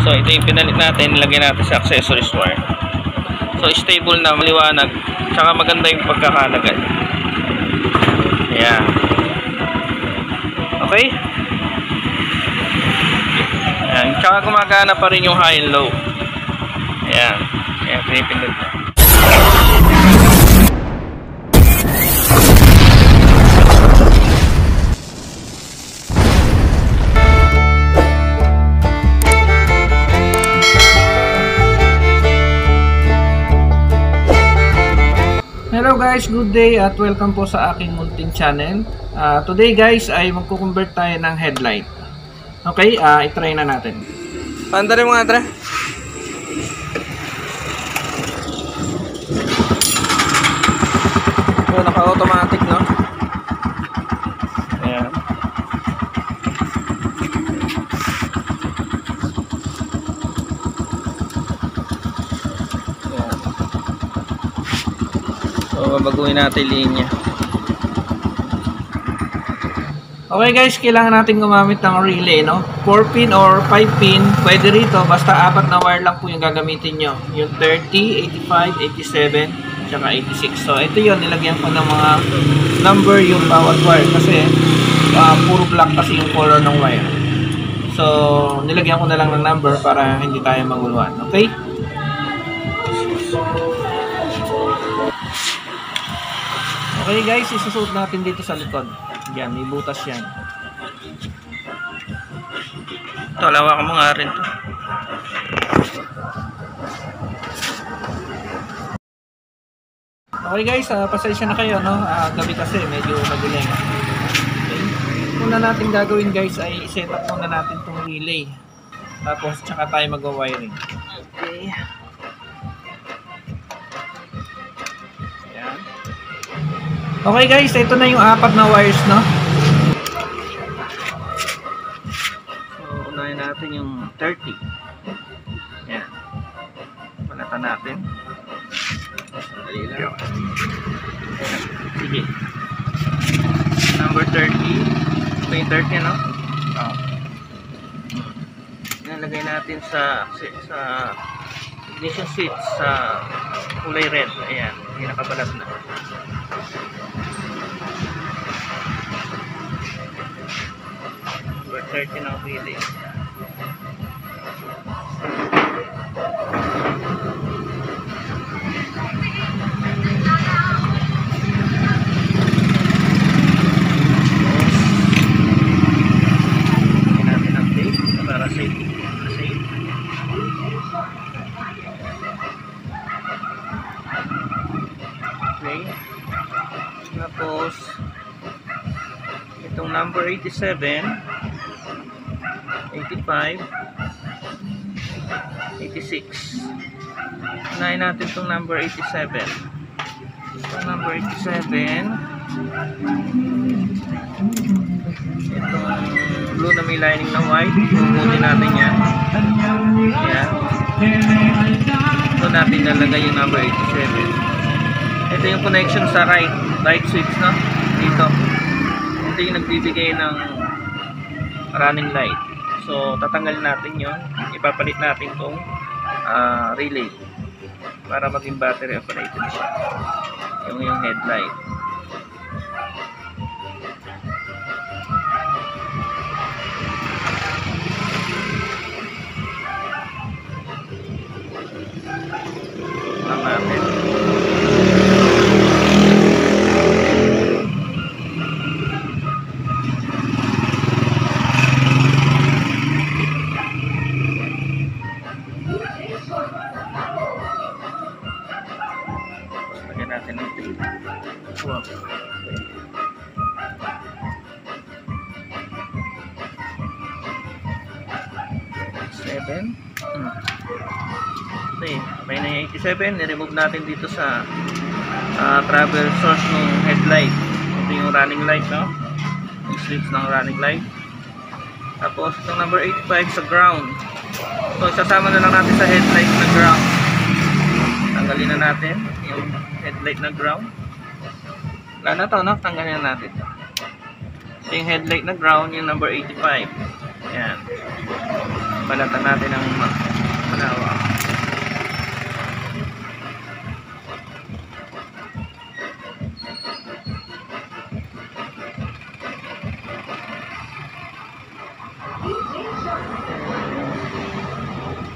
So ito yung pinalit natin, nilagay natin sa accessories wire. So stable na, maliwanag, tsaka maganda yung pagkakalagay. Ayan. Okay? Ayan, tsaka gumagana pa rin yung high and low. Ayan. Ayan, pinipindot na. Guys, good day at welcome po sa aking munting channel. Uh, today guys ay magko-convert tayo ng headlight. Okay, uh, i-try na natin. Pandari mo nga, Tre. So, naka-automatic, no? So, babaguhin natin linya. Okay guys, kailangan natin gumamit ng relay, no? 4 pin or 5 pin, pwede rito, basta apat na wire lang po yung gagamitin nyo. Yung 30, 85, 87, tsaka 86. So, ito yon nilagyan ko ng mga number yung bawat wire kasi uh, puro black kasi yung color ng wire. So, nilagyan ko na lang ng number para hindi tayo maguluhan. Okay? Okay guys, isusuot natin dito sa likod. Yan, may butas yan. Ito, lawakan mo nga rin to. Okay guys, uh, pasensya na kayo, no? Uh, gabi kasi, medyo madilim. Okay. Una natin gagawin guys ay set up muna natin tong relay. Tapos, tsaka tayo mag-wiring. Okay. Okay guys, ito na yung apat na wires, no? So, unahin natin yung 30. Yan. Balatan natin. Dali lang. Sige. Number 30. Ito yung 30, no? Oh. Nalagay natin sa sa ignition switch sa kulay red. Ayan, hindi nakabalat na. Number 30 ng relay. 87, 85, 86. Unahin natin itong number 87. Itong number 87, itong blue na may lining na white, kukunin natin yan. Yan. Ito natin nalagay yung number 87. Ito yung connection sa right, right switch, no? Dito. Ito yung nagbibigay ng running light. So, tatanggalin natin yon Ipapalit natin tong uh, relay para maging battery operated siya. Yung yung headlight. Lang natin. Seven. Hmm. Okay, may na yung 87. Niremove natin dito sa uh, travel source ng headlight. Ito yung running light, no? Yung switch ng running light. Tapos, itong number 85 sa ground. So, isasama na lang natin sa headlight na ground. Tanggalin na natin yung headlight na ground. Wala na to, no? Tanggalin na natin. Ito yung headlight na ground, yung number 85. Yan. Balatan natin ng ma- malawak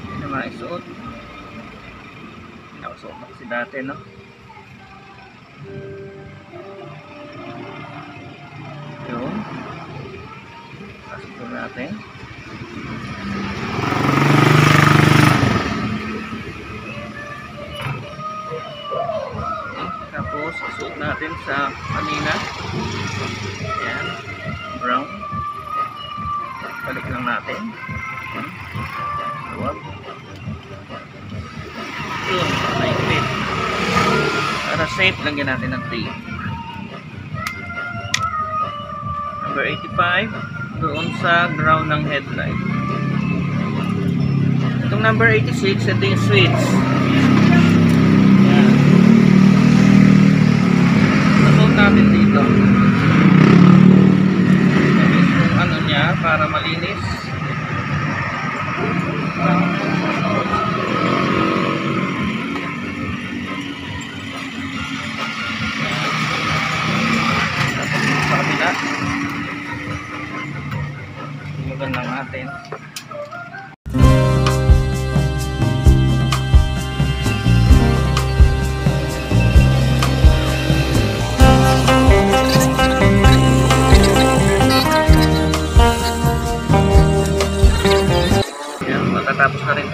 Hindi na maisuot. Nakasuot na kasi dati, no? Natin sa kanina. Ayan. Brown. Balik lang natin. Luwag. Yun, naipit. Para safe, lagyan natin ng tape. Number 85, doon sa ground ng headlight. Itong number 86, ito yung switch. Yan. Nasot natin dito. Ano niya, para malinis. Tapos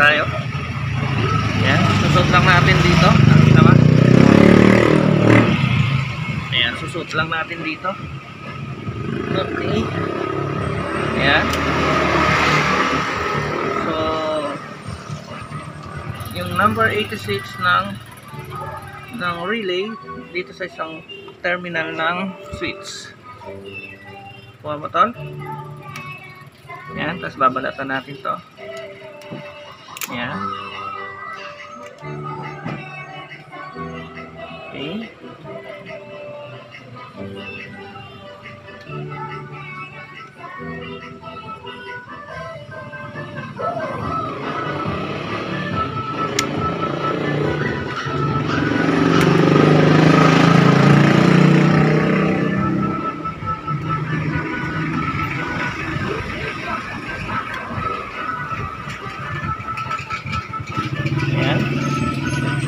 tayo. Yan, susot lang natin dito. Nakita ba? Ayan, susot lang natin dito. Okay. Ayan. So, yung number 86 ng ng relay dito sa isang terminal ng switch. Kuha mo tol? Ayan, tapos babalatan natin to. Ayan. Okay. Ayan.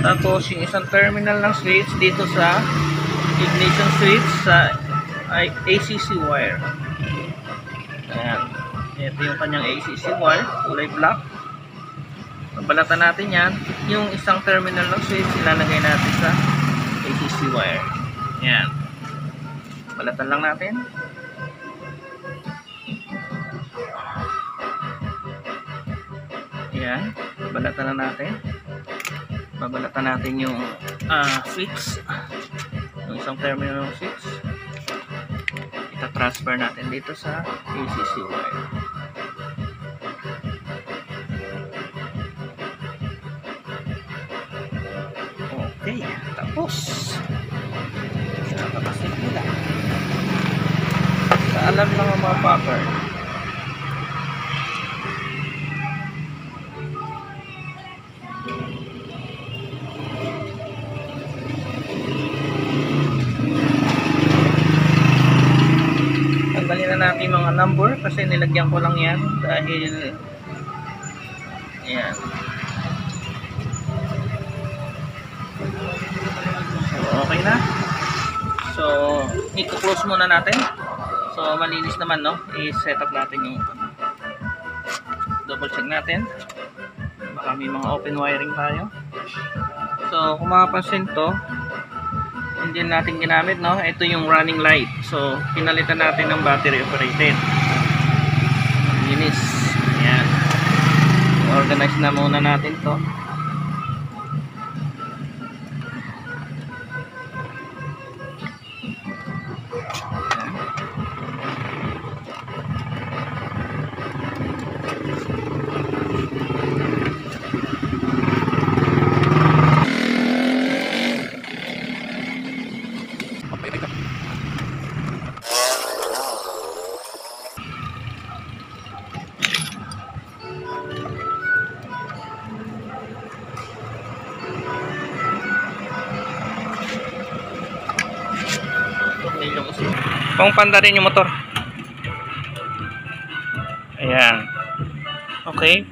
Tapos yung isang terminal ng switch dito sa ignition switch sa ACC wire. Ayan. Ito yung kanyang ACC wire, kulay black. Babalatan natin yan. Yung isang terminal ng switch, ilalagay natin sa ACC wire. Ayan. Balatan lang natin. Ayan. Babalatan na natin. Babalatan natin yung ah, switch. Yung isang terminal ng switch. Ita-transfer natin dito sa ACC wire. Okay, tapos. Napakasimple lang. Alam lang ang mga pattern. Number kasi nilagyan ko lang yan dahil yan. So, okay na. So, i-close muna natin. So, malinis naman, no? I-set up natin yung double check natin. Baka may mga open wiring tayo. So, kung makapansin to, hindi natin ginamit, no? Ito yung running light. So, pinalitan natin ng battery operated. Linis. Ayan. Organize na muna natin to. Kung panda rin yung motor. Ayan. Okay.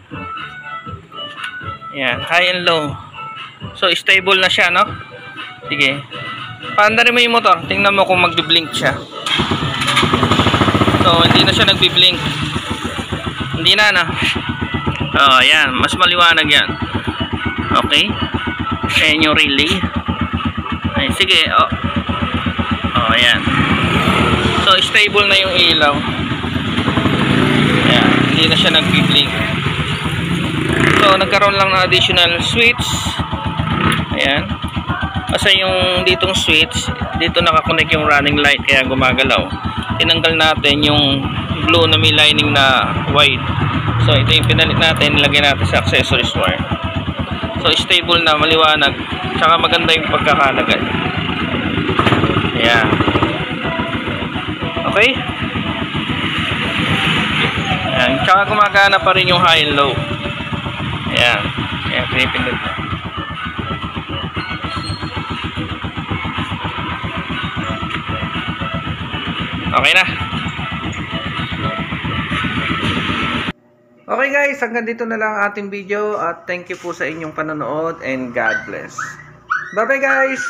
Ayan. High and low. So, stable na siya, no? Sige. Panda rin mo yung motor. Tingnan mo kung magbi-blink siya. So, hindi na siya nagbi-blink. Hindi na, no? Oh, ayan. Mas maliwanag yan. Okay. Ayan yung relay. Ay, sige. Oh. Oh, ayan. So, stable na yung ilaw. Ayan. Hindi na siya nagbi-blink. So, nagkaroon lang ng additional switch. Ayan. Kasi yung ditong switch, dito nakakonect yung running light kaya gumagalaw. Tinanggal natin yung blue na may lining na white. So, ito yung pinalit natin, nilagay natin sa accessories wire. So, stable na, maliwanag. Tsaka maganda yung pagkakalagay. Ayan. Okay? Ayan. Tsaka gumagana pa rin yung high and low. Ayan. Ayan, pinipindot na. Okay na. Okay guys, hanggang dito na lang ang ating video at thank you po sa inyong panonood and God bless. Bye bye guys!